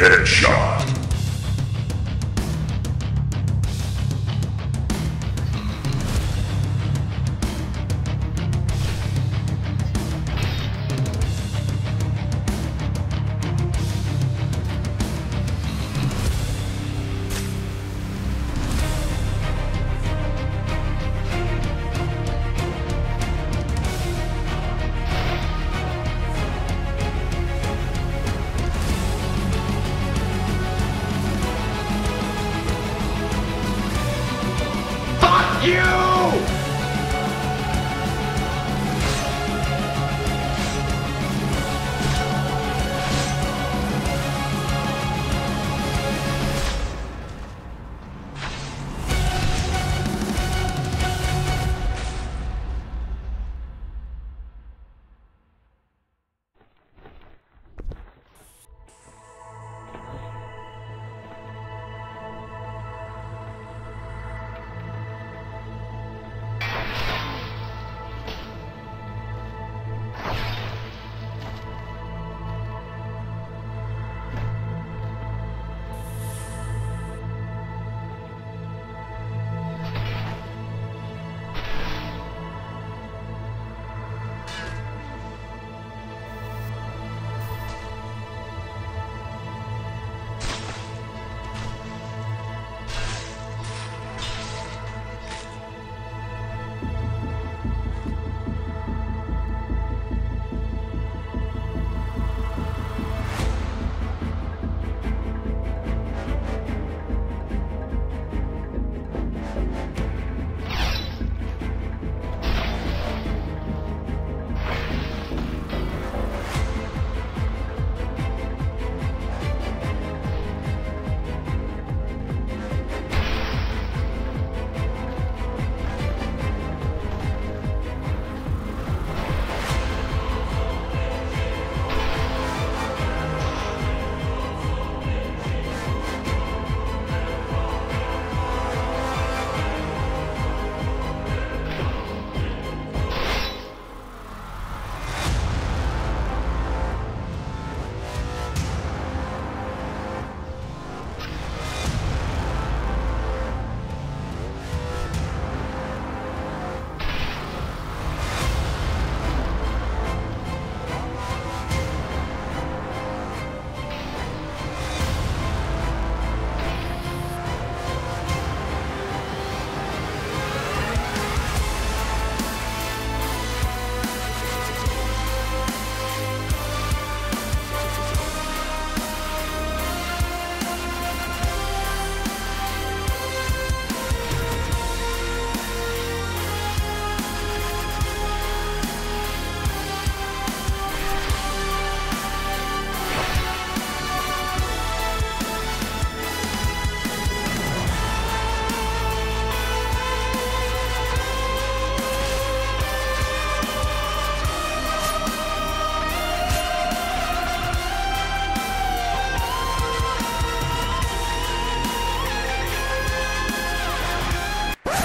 Headshot. You!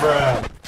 Bruh.